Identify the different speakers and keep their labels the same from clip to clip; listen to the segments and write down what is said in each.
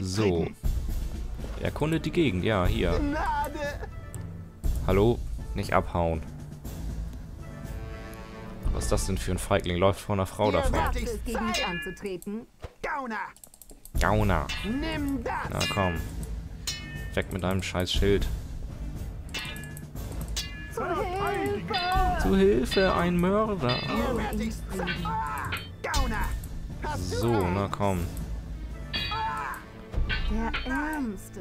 Speaker 1: So. Erkundet die Gegend. Ja, hier. Hallo? Nicht abhauen. Was ist das denn für ein Feigling? Läuft vor einer Frau davon.
Speaker 2: Gauner.
Speaker 1: Gauner.
Speaker 2: Nimm das.
Speaker 1: Na komm. Weg mit deinem scheiß Schild.
Speaker 3: Zur Hilfe!
Speaker 1: Zu Hilfe, ein Mörder. So, na komm.
Speaker 3: Der Ärmste.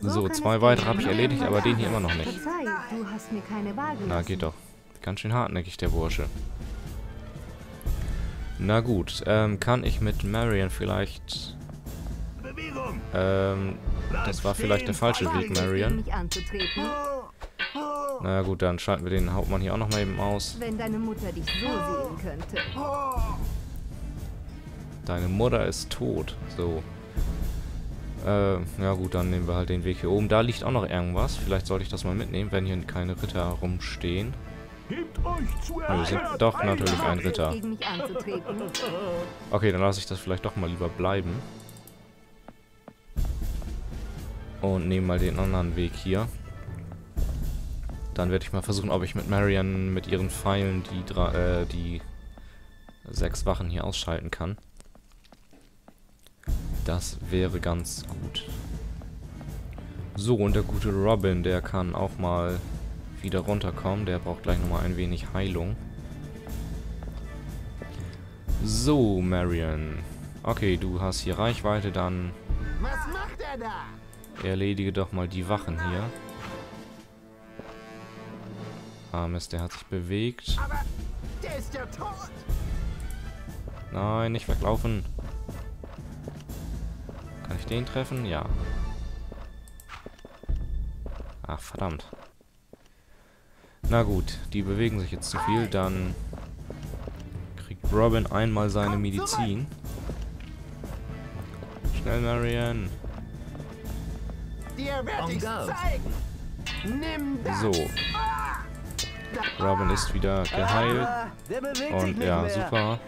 Speaker 1: So, zwei weitere habe ich erledigt, aber den hier immer noch nicht.
Speaker 3: Verzeih, du hast mir keine Wahl gelassen.
Speaker 1: Na, geht doch. Ganz schön hartnäckig, der Bursche. Na gut, ähm, kann ich mit Marion vielleicht...
Speaker 2: Bewegung.
Speaker 1: Ähm, das war vielleicht der falsche Weg, Marion. Na gut, dann schalten wir den Hauptmann hier auch noch mal eben aus.
Speaker 3: Wenn deine Mutter dich so sehen könnte.
Speaker 1: Deine Mutter ist tot. So. Äh, ja gut, dann nehmen wir halt den Weg hier oben. Da liegt auch noch irgendwas. Vielleicht sollte ich das mal mitnehmen, wenn hier keine Ritter rumstehen.
Speaker 2: Gebt
Speaker 1: wir sind
Speaker 2: erkennen.
Speaker 1: doch natürlich ein Ritter. Okay, dann lasse ich das vielleicht doch mal lieber bleiben. Und nehme mal den anderen Weg hier. Dann werde ich mal versuchen, ob ich mit Marion mit ihren Pfeilen die, drei, äh, die sechs Wachen hier ausschalten kann. Das wäre ganz gut. So, und der gute Robin, der kann auch mal wieder runterkommen. Der braucht gleich nochmal ein wenig Heilung. So, Marion. Okay, du hast hier Reichweite, dann
Speaker 2: Was macht er da?
Speaker 1: erledige doch mal die Wachen hier. Ah, Mist, der hat sich bewegt.
Speaker 2: Aber der ist ja tot.
Speaker 1: Nein, nicht weglaufen. Kann ich den treffen? Ja. Ach, verdammt. Na gut, die bewegen sich jetzt zu viel, dann kriegt Robin einmal seine Medizin. Schnell.
Speaker 2: Dir zeigen. Nimm das.
Speaker 1: So, Robin ist wieder geheilt.
Speaker 4: Sich
Speaker 1: Und ja, super.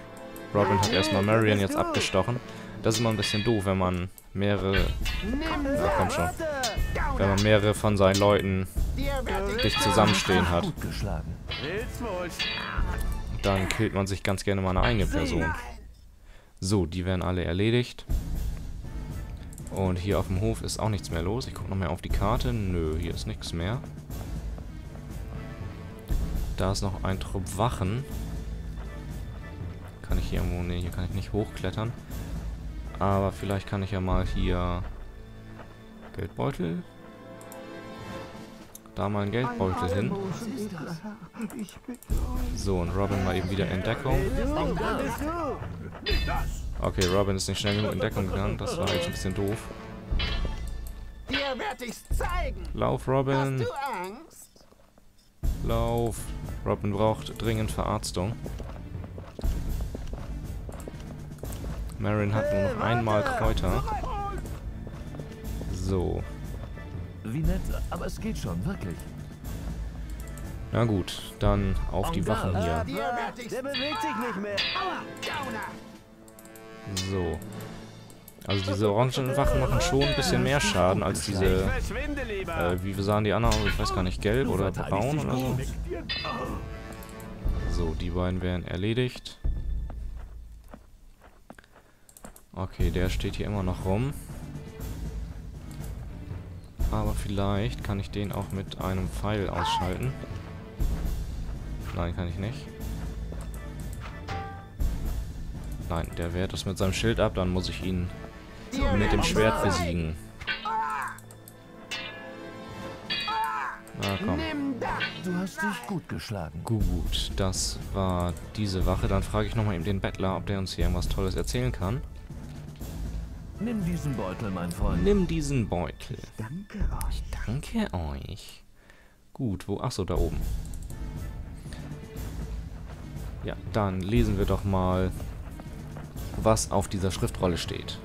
Speaker 1: Robin hat erstmal Marion jetzt abgestochen. Das ist immer ein bisschen doof, wenn man mehrere, na komm schon, wenn man mehrere von seinen Leuten dicht zusammenstehen hat. Dann killt man sich ganz gerne mal eine eigene Person. So, die werden alle erledigt. Und hier auf dem Hof ist auch nichts mehr los. Ich gucke noch mal auf die Karte. Nö, hier ist nichts mehr. Da ist noch ein Trupp Wachen. Kann ich hier irgendwo... Ne, hier kann ich nicht hochklettern. Aber vielleicht kann ich ja mal hier... Geldbeutel? Da mal ein Geldbeutel hin. So, und Robin mal eben wieder in Deckung. Okay, Robin ist nicht schnell genug in Deckung gegangen. Das war jetzt ein bisschen doof. Lauf, Robin. Lauf. Robin braucht dringend Verarztung. Marin hat nur noch einmal Kräuter. So.
Speaker 4: Wie nett, aber es geht schon, wirklich.
Speaker 1: Na gut, dann auf die Wachen hier. So. Also diese orangen Wachen machen schon ein bisschen mehr Schaden als diese, äh, wie sahen die anderen aus? Ich weiß gar nicht, gelb oder braun oder so. So, die beiden werden erledigt. Okay, der steht hier immer noch rum. Aber vielleicht kann ich den auch mit einem Pfeil ausschalten. Nein, kann ich nicht. Nein, der wehrt das mit seinem Schild ab, dann muss ich ihn mit dem Schwert besiegen. Na komm.
Speaker 4: Du hast dich gut geschlagen.
Speaker 1: Gut, das war diese Wache. Dann frage ich nochmal eben den Bettler, ob der uns hier irgendwas Tolles erzählen kann.
Speaker 4: Nimm diesen Beutel, mein Freund.
Speaker 1: Nimm diesen Beutel.
Speaker 2: Danke euch.
Speaker 1: Danke euch. Gut, wo? Achso, da oben. Ja, dann lesen wir doch mal, was auf dieser Schriftrolle steht.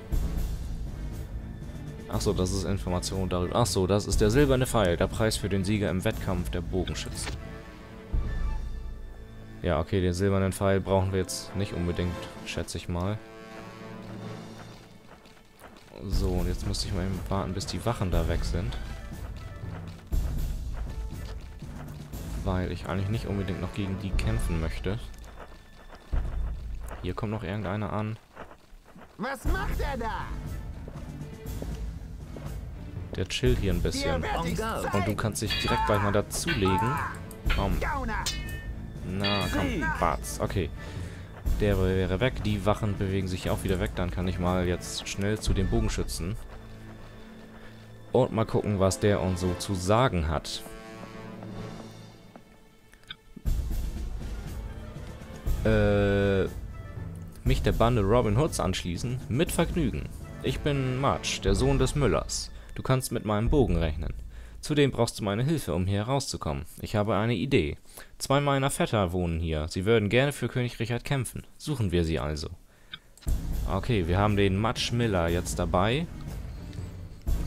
Speaker 1: Achso, das ist Information darüber. Achso, das ist der silberne Pfeil, der Preis für den Sieger im Wettkampf der Bogenschützen. Ja, okay, den silbernen Pfeil brauchen wir jetzt nicht unbedingt, schätze ich mal. So, und jetzt müsste ich mal eben warten, bis die Wachen da weg sind. Weil ich eigentlich nicht unbedingt noch gegen die kämpfen möchte. Hier kommt noch irgendeiner an.
Speaker 2: Was macht er da?
Speaker 1: Der chillt hier ein bisschen.
Speaker 4: Und
Speaker 1: du kannst dich direkt gleich mal dazulegen. Komm, na komm, Batz. Okay. Der wäre weg. Die Wachen bewegen sich auch wieder weg. Dann kann ich mal jetzt schnell zu den Bogenschützen. Und mal gucken, was der uns so zu sagen hat. Äh, mich der Bande Robin Hoods anschließen? Mit Vergnügen. Ich bin March, der Sohn des Müllers. Du kannst mit meinem Bogen rechnen. Zudem brauchst du meine Hilfe, um hier herauszukommen. Ich habe eine Idee. Zwei meiner Vetter wohnen hier. Sie würden gerne für König Richard kämpfen. Suchen wir sie also. Okay, wir haben den Matsch Miller jetzt dabei.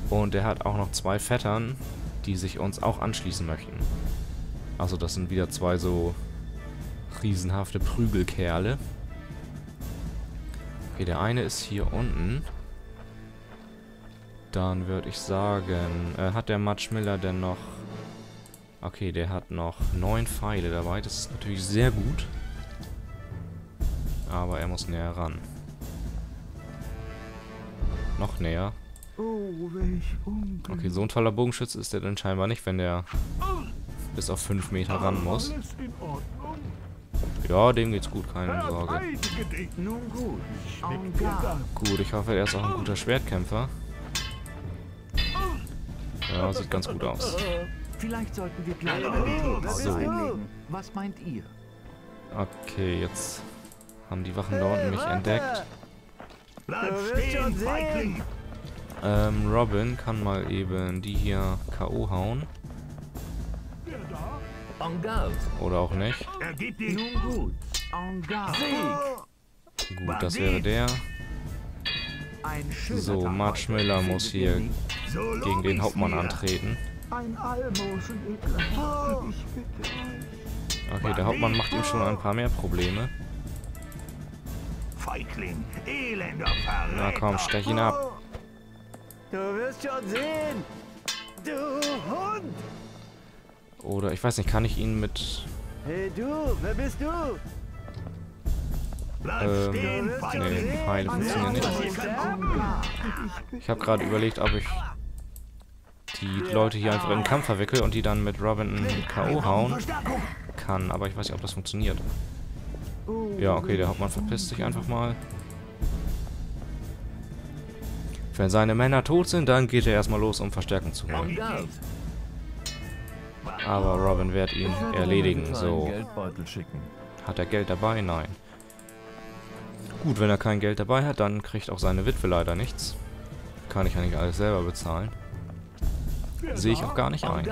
Speaker 1: Und er hat auch noch zwei Vettern, die sich uns auch anschließen möchten. Also das sind wieder zwei so riesenhafte Prügelkerle. Okay, der eine ist hier unten. Dann würde ich sagen, äh, hat der Matsch Miller denn noch... Okay, der hat noch neun Pfeile dabei. Das ist natürlich sehr gut. Aber er muss näher ran. Noch näher.
Speaker 2: Oh.
Speaker 1: Okay, so ein toller Bogenschütze ist er dann scheinbar nicht, wenn der bis auf 5 Meter ran muss. Ja, dem geht's gut, keine Sorge.
Speaker 2: Gut,
Speaker 1: ich hoffe, er ist auch ein guter Schwertkämpfer. Ja, sieht ganz gut aus.
Speaker 5: Vielleicht sollten wir gleich
Speaker 2: So.
Speaker 5: eine
Speaker 1: So.
Speaker 5: einlegen. Was meint ihr?
Speaker 1: Okay, jetzt haben die Wachen da unten mich entdeckt.
Speaker 2: Bleib stehen, Feigling.
Speaker 1: Ähm, Robin kann mal eben die hier K.O. hauen. Oder auch nicht.
Speaker 5: Nun gut.
Speaker 1: Das wäre der. So, March. Miller muss hier gegen den Hauptmann antreten. Okay, der Hauptmann macht ihm schon ein paar mehr Probleme.
Speaker 2: Feigling. Elender Verräter.
Speaker 1: Na komm, stech ihn ab.
Speaker 6: Du wirst schon sehen. Du Hund.
Speaker 1: Oder ich weiß nicht, kann ich ihn mit...
Speaker 6: Hey du, wer bist du?
Speaker 1: Ähm, nee, Pfeile funktionieren nicht. Ich habe gerade überlegt, ob ich die Leute hier einfach in den Kampf verwickel und die dann mit Robin K.O. hauen kann, aber ich weiß nicht, ob das funktioniert. Ja, okay, der Hauptmann verpisst sich einfach mal. Wenn seine Männer tot sind, dann geht er erstmal los, um Verstärkung zu
Speaker 4: En
Speaker 1: holen. Aber Robin wird ihn erledigen, so. Hat er Geld dabei? Nein. Gut, wenn er kein Geld dabei hat, dann kriegt auch seine Witwe leider nichts. Kann ich ja nicht alles selber bezahlen. Sehe ich auch gar nicht ein.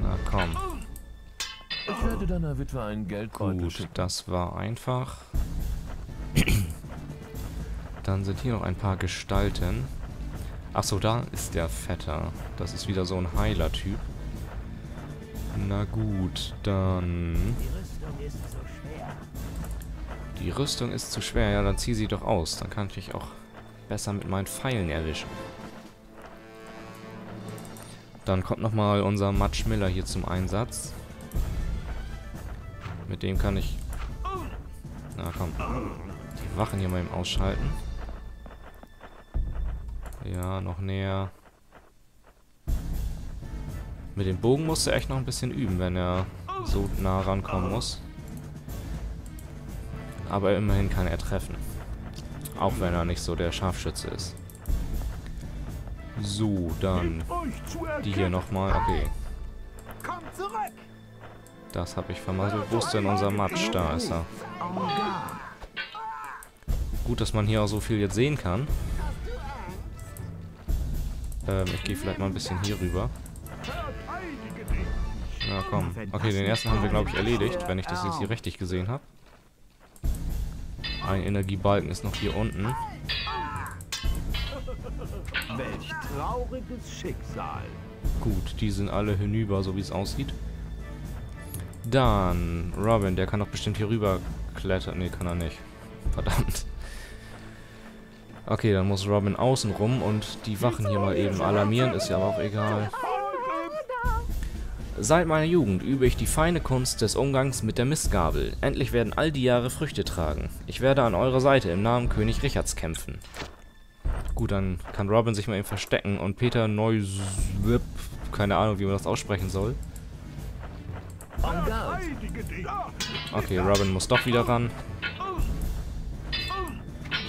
Speaker 1: Na komm.
Speaker 4: Ich werde deiner Witwe einen Geldbeutel
Speaker 1: Gut, das war einfach. Dann sind hier noch ein paar Gestalten. Achso, da ist der Vetter. Das ist wieder so ein Heiler-Typ. Na gut, dann... Die Rüstung ist zu schwer. Ja, dann zieh sie doch aus. Dann kann ich dich auch besser mit meinen Pfeilen erwischen. Dann kommt nochmal unser Matsch Miller hier zum Einsatz. Mit dem kann ich... Na komm. Die Wachen hier mal eben ausschalten. Ja, noch näher. Mit dem Bogen musst du echt noch ein bisschen üben, wenn er so nah rankommen muss. Aber immerhin kann er treffen. Auch wenn er nicht so der Scharfschütze ist. So, dann die hier nochmal. Okay, das habe ich vermasselt. Wo ist denn unser Matsch? Da ist er. Gut, dass man hier auch so viel jetzt sehen kann. Ähm, ich gehe vielleicht mal ein bisschen hier rüber. Na komm. Okay, den ersten haben wir, glaube ich, erledigt, wenn ich das jetzt hier richtig gesehen habe. Ein Energiebalken ist noch hier unten.
Speaker 5: Welch trauriges Schicksal.
Speaker 1: Gut, die sind alle hinüber, so wie es aussieht. Dann Robin, der kann doch bestimmt hier rüber klettern. Ne, kann er nicht. Verdammt. Okay, dann muss Robin außen rum und die Wachen hier mal eben alarmieren. Ist ja aber auch egal. Seit meiner Jugend übe ich die feine Kunst des Umgangs mit der Mistgabel. Endlich werden all die Jahre Früchte tragen. Ich werde an eurer Seite im Namen König Richards kämpfen. Gut, dann kann Robin sich mal eben verstecken und Peter Neuswip, keine Ahnung, wie man das aussprechen soll. Okay, Robin muss doch wieder ran.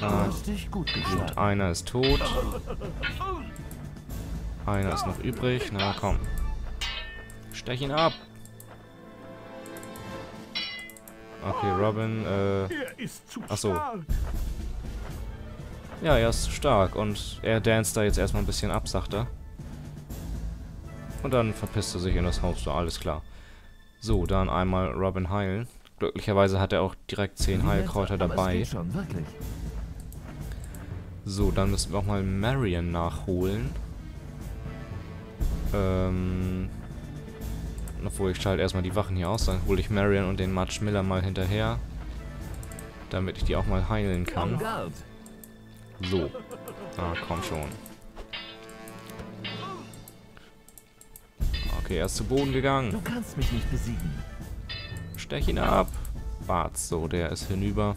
Speaker 1: Ah,
Speaker 4: gut
Speaker 1: einer ist tot. Einer ist noch übrig. Na komm. Stech ihn ab. Okay, Robin, äh...
Speaker 2: Er
Speaker 1: Ja, er ist stark und er danst da jetzt erstmal ein bisschen ab, sagt er. Und dann verpisst er sich in das Haus, da alles klar. So, dann einmal Robin heilen. Glücklicherweise hat er auch direkt 10
Speaker 4: Wie
Speaker 1: Heilkräuter dabei. So, dann müssen wir auch mal Marion nachholen. Ähm... Obwohl, ich schalte erstmal die Wachen hier aus, dann hole ich Marion und den Matsch Miller mal hinterher. Damit ich die auch mal heilen
Speaker 4: En
Speaker 1: kann. So. Ah, komm schon. Okay, er ist zu Boden gegangen.
Speaker 4: Du kannst mich nicht besiegen.
Speaker 1: Stech ihn ab. Bart, so, der ist hinüber.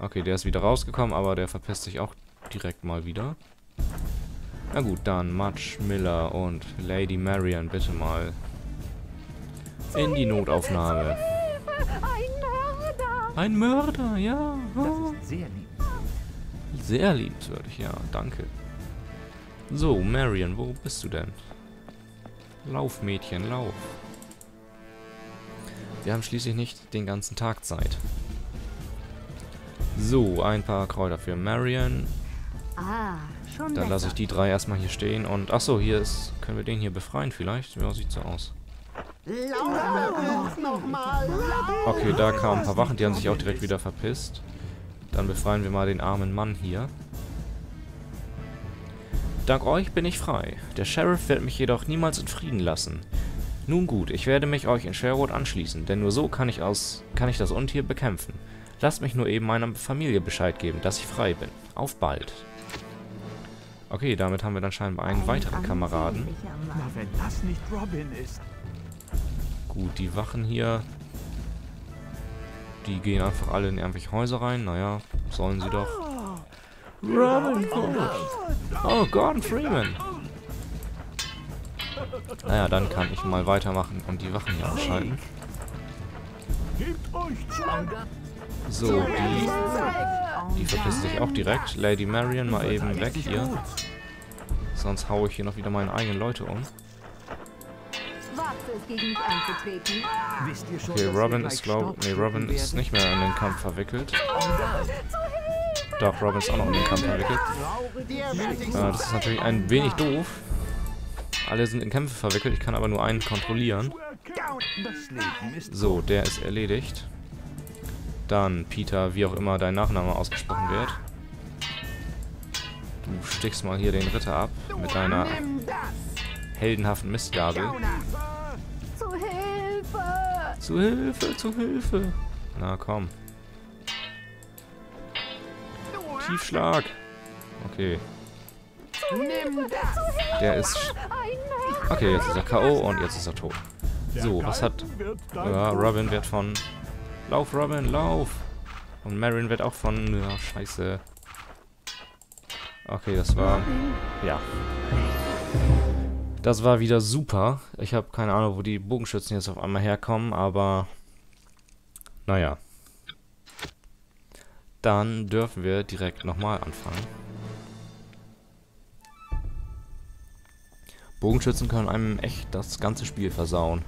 Speaker 1: Okay, der ist wieder rausgekommen, aber der verpisst sich auch direkt mal wieder. Na gut, dann Match Miller und Lady Marian, bitte mal. In die Notaufnahme.
Speaker 3: Ein Mörder!
Speaker 1: Ein Mörder, ja.
Speaker 5: Das
Speaker 1: Oh.
Speaker 5: ist sehr lieb.
Speaker 1: Sehr liebenswürdig, ja, danke. So, Marion, wo bist du denn? Lauf, Mädchen, lauf. Wir haben schließlich nicht den ganzen Tag Zeit. So, ein paar Kräuter für Marion.
Speaker 3: Ah, schon
Speaker 1: Dann lasse ich die drei erstmal hier stehen. Und, achso, hier ist... Können wir den hier befreien vielleicht? Ja, sieht so aus. Okay, da kamen ein paar Wachen, die haben sich auch direkt wieder verpisst. Dann befreien wir mal den armen Mann hier. Dank euch bin ich frei. Der Sheriff wird mich jedoch niemals in Frieden lassen. Nun gut, ich werde mich euch in Sherwood anschließen, denn nur so kann ich aus kann ich das Untier bekämpfen. Lasst mich nur eben meiner Familie Bescheid geben, dass ich frei bin. Auf bald. Okay, damit haben wir dann scheinbar einen weiteren Kameraden.
Speaker 5: Na, wenn das nicht Robin ist.
Speaker 1: Gut, die Wachen hier, die gehen einfach alle in irgendwelche Häuser rein. Naja, sollen sie doch. Robin Hood. Oh, Gordon Freeman. Naja, dann kann ich mal weitermachen und die Wachen hier ausschalten. So, die, die verpisst sich auch direkt. Lady Marion mal eben weg hier. Sonst haue ich hier noch wieder meine eigenen Leute um. Okay, Robin ist glaub... Nee, Robin ist nicht mehr in den Kampf verwickelt.
Speaker 4: Garde.
Speaker 1: Doch, Robin ist auch noch in den Kampf verwickelt. Äh, das ist natürlich ein wenig doof. Alle sind in Kämpfe verwickelt, ich kann aber nur einen kontrollieren. So, der ist erledigt. Dann, Peter, wie auch immer dein Nachname ausgesprochen wird. Du stichst mal hier den Ritter ab mit deiner heldenhaften Mistgabel.
Speaker 3: Zu Hilfe!
Speaker 1: Zu Hilfe. Na komm. Tiefschlag. Okay. Der ist... Okay, jetzt ist er K.O. und jetzt ist er tot. So, was hat... Ja, Robin wird von... Lauf, Robin, lauf! Und Marion wird auch von... Ja, scheiße. Okay, das war... Ja. Das war wieder super. Ich habe keine Ahnung, wo die Bogenschützen jetzt auf einmal herkommen, aber... Naja. Dann dürfen wir direkt nochmal anfangen. Bogenschützen können einem echt das ganze Spiel versauen.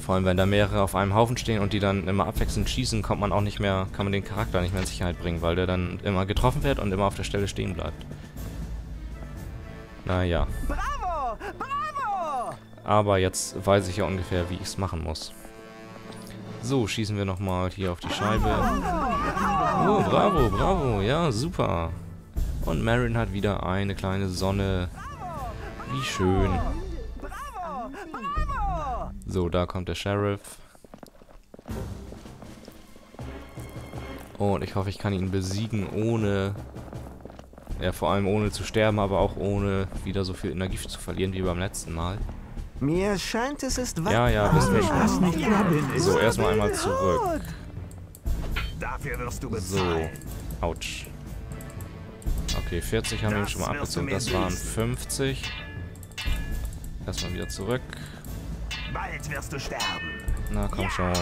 Speaker 1: Vor allem, wenn da mehrere auf einem Haufen stehen und die dann immer abwechselnd schießen, kommt man auch nicht mehr, kann man den Charakter nicht mehr in Sicherheit bringen, weil der dann immer getroffen wird und immer auf der Stelle stehen bleibt. Naja.
Speaker 6: Bravo! Bravo!
Speaker 1: Aber jetzt weiß ich ja ungefähr, wie ich es machen muss. So, schießen wir nochmal hier auf die Scheibe. Oh, bravo, bravo. Ja, super. Und Marin hat wieder eine kleine Sonne. Wie schön. So, da kommt der Sheriff. Und ich hoffe, ich kann ihn besiegen, ohne... Ja, vor allem ohne zu sterben, aber auch ohne wieder so viel Energie zu verlieren wie beim letzten Mal.
Speaker 6: Mir scheint, es ist
Speaker 1: Ja, ja, wissen wir. So, erstmal einmal zurück.
Speaker 2: Dafür wirst du
Speaker 1: So.
Speaker 2: bezahlen.
Speaker 1: Autsch. Okay, 40 haben wir schon mal abgezogen. Das waren
Speaker 2: büßen.
Speaker 1: 50. Erstmal wieder zurück.
Speaker 2: Bald wirst du sterben.
Speaker 1: Na, komm schon.